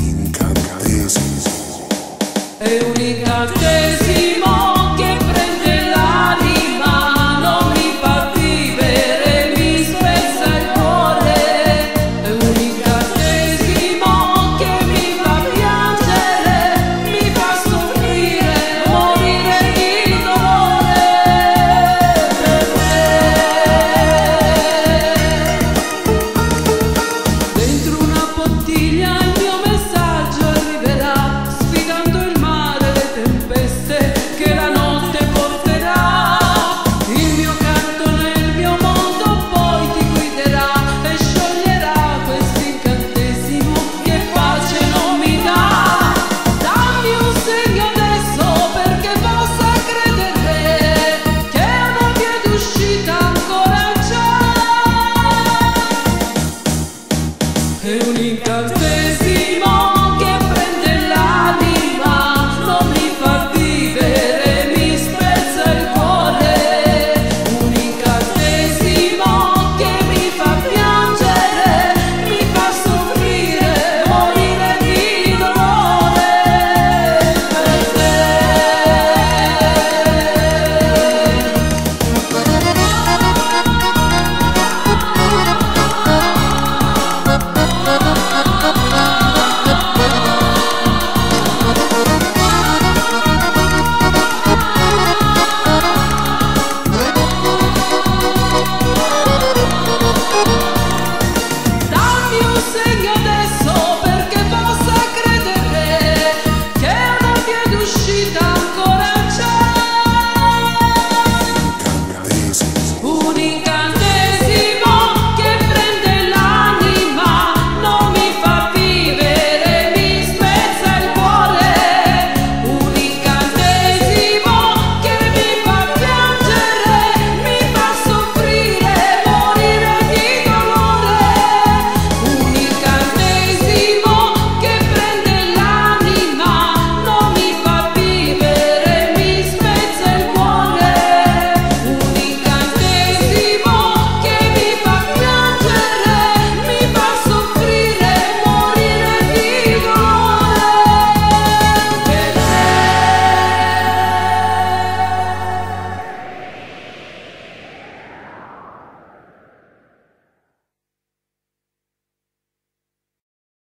incantesimo è un incantesimo